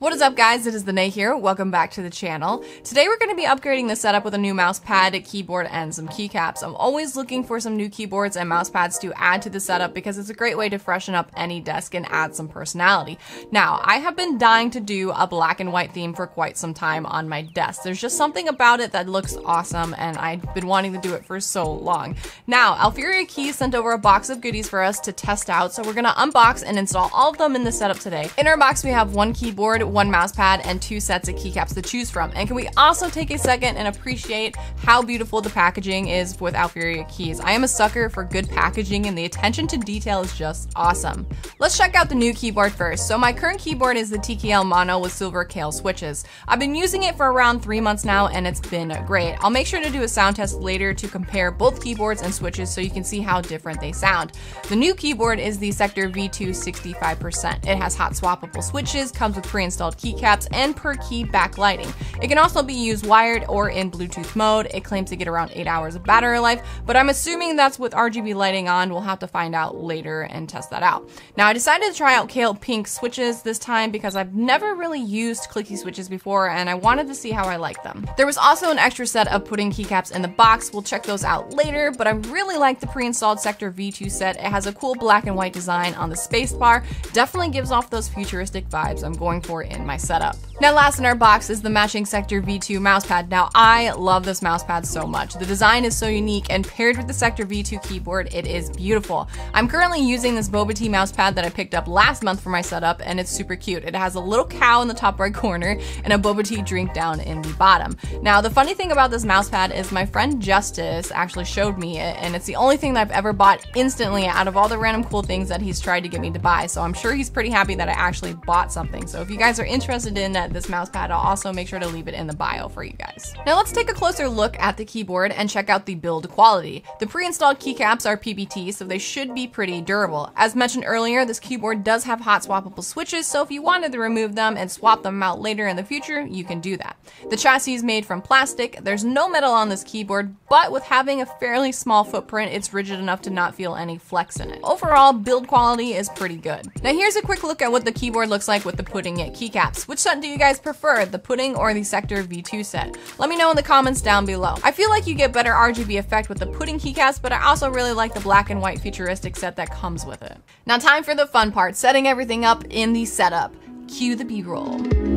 What is up guys, it is the Nay here, welcome back to the channel. Today we're going to be upgrading the setup with a new mouse pad, keyboard, and some keycaps. I'm always looking for some new keyboards and mouse pads to add to the setup because it's a great way to freshen up any desk and add some personality. Now, I have been dying to do a black and white theme for quite some time on my desk. There's just something about it that looks awesome and I've been wanting to do it for so long. Now, Alpherior Keys sent over a box of goodies for us to test out, so we're going to unbox and install all of them in the setup today. In our box we have one keyboard, one mouse pad, and two sets of keycaps to choose from. And can we also take a second and appreciate how beautiful the packaging is with Alpherior keys? I am a sucker for good packaging and the attention to detail is just awesome. Let's check out the new keyboard first. So my current keyboard is the TKL Mono with silver Kailh switches. I've been using it for around three months now and it's been great. I'll make sure to do a sound test later to compare both keyboards and switches so you can see how different they sound. The new keyboard is the Sector V2 65%. It has hot swappable switches, comes with pre-installed key keycaps, and per key backlighting. It can also be used wired or in Bluetooth mode. It claims to get around 8 hours of battery life, but I'm assuming that's with RGB lighting on. We'll have to find out later and test that out. Now, I decided to try out Kailh Pink switches this time because I've never really used clicky switches before and I wanted to see how I like them. There was also an extra set of pudding keycaps in the box. We'll check those out later, but I really like the pre-installed Sector V2 set. It has a cool black and white design on the spacebar. Definitely gives off those futuristic vibes I'm going for in my setup. Now last in our box is the matching Sector V2 mousepad. Now I love this mousepad so much. The design is so unique and paired with the Sector V2 keyboard, it is beautiful. I'm currently using this Boba Tea mousepad that I picked up last month for my setup and it's super cute. It has a little cow in the top right corner and a Boba Tea drink down in the bottom. Now the funny thing about this mousepad is my friend Justice actually showed me it and it's the only thing that I've ever bought instantly out of all the random cool things that he's tried to get me to buy. So I'm sure he's pretty happy that I actually bought something. So if you guys are interested in this mouse pad, I'll also make sure to leave it in the bio for you guys. Now let's take a closer look at the keyboard and check out the build quality. The pre-installed keycaps are PBT, so they should be pretty durable. As mentioned earlier, this keyboard does have hot swappable switches, so if you wanted to remove them and swap them out later in the future, you can do that. The chassis is made from plastic, there's no metal on this keyboard, but with having a fairly small footprint, it's rigid enough to not feel any flex in it. Overall, build quality is pretty good. Now here's a quick look at what the keyboard looks like with the Pudding It keycaps. Which set do you guys prefer, the Pudding or the Sector V2 set? Let me know in the comments down below. I feel like you get better RGB effect with the Pudding keycaps, but I also really like the black and white futuristic set that comes with it. Now time for the fun part, setting everything up in the setup. Cue the B-roll.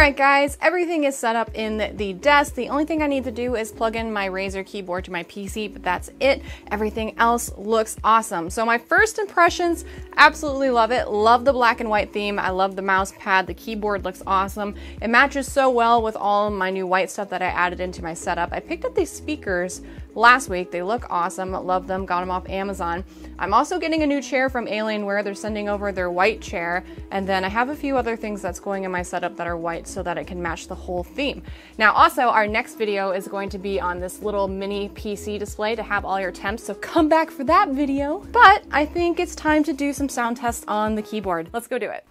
Alright guys, everything is set up in the desk. The only thing I need to do is plug in my Razer keyboard to my PC, but that's it. Everything else looks awesome. So my first impressions, absolutely love it. Love the black and white theme. I love the mouse pad. The keyboard looks awesome. It matches so well with all my new white stuff that I added into my setup. I picked up these speakers last week. They look awesome. Love them. Got them off Amazon. I'm also getting a new chair from Alienware. They're sending over their white chair. And then I have a few other things that's going in my setup that are white so that it can match the whole theme. Now also our next video is going to be on this little mini PC display to have all your temps, so come back for that video. But I think it's time to do some sound tests on the keyboard. Let's go do it.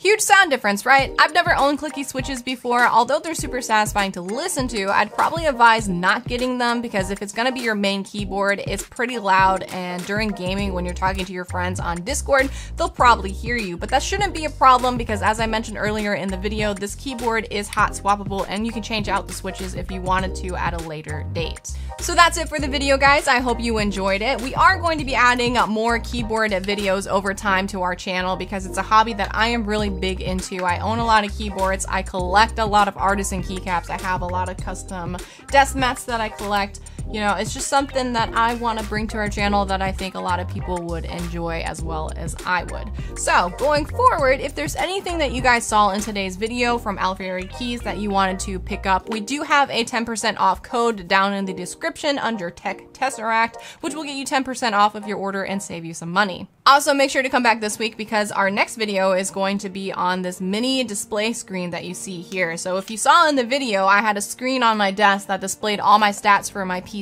Huge sound difference, right? I've never owned clicky switches before. Although they're super satisfying to listen to, I'd probably advise not getting them because if it's gonna be your main keyboard, it's pretty loud and during gaming when you're talking to your friends on Discord, they'll probably hear you. But that shouldn't be a problem because as I mentioned earlier in the video, this keyboard is hot swappable and you can change out the switches if you wanted to at a later date. So that's it for the video guys. I hope you enjoyed it. We are going to be adding more keyboard videos over time to our channel because it's a hobby that I am really big into. I own a lot of keyboards. I collect a lot of artisan keycaps. I have a lot of custom desk mats that I collect you know, it's just something that I want to bring to our channel that I think a lot of people would enjoy as well as I would. So going forward, if there's anything that you guys saw in today's video from Alpherior Keys that you wanted to pick up, we do have a 10% off code down in the description under Tech Tesseract, which will get you 10% off of your order and save you some money. Also, make sure to come back this week because our next video is going to be on this mini display screen that you see here. So if you saw in the video, I had a screen on my desk that displayed all my stats for my PC,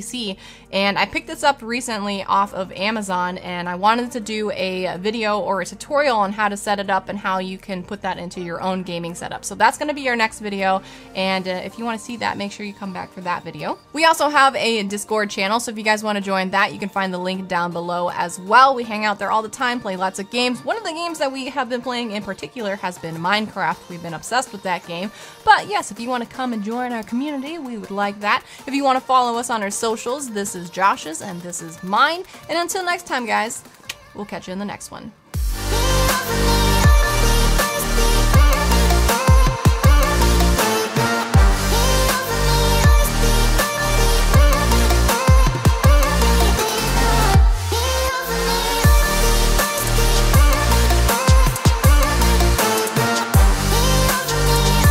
and I picked this up recently off of Amazon, and I wanted to do a video or a tutorial on how to set it up and how you can put that into your own gaming setup. So that's going to be our next video, and uh, if you want to see that, make sure you come back for that video. We also have a Discord channel, so if you guys want to join that, you can find the link down below as well. We hang out there all the time, play lots of games. One of the games that we have been playing in particular has been Minecraft. We've been obsessed with that game. But yes, if you want to come and join our community, we would like that. If you want to follow us on our socials, this is Josh's and this is mine. And until next time, guys, we'll catch you in the next one.